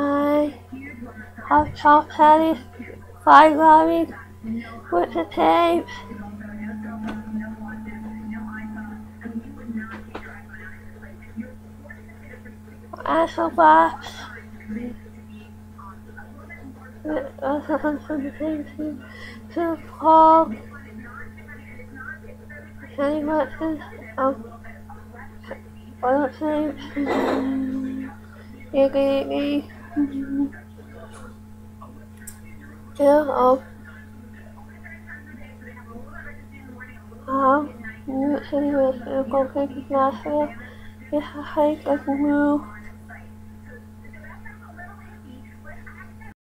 I have chopped patties, fried ramen, with the tape. Asshole box. Also comes from the same to Paul. Kenny Watson. Um, what's his name? Iggy Iggy. Yeah, um. ja, op. Haal. Nu zijn we conflicten naast je. hij gaat het.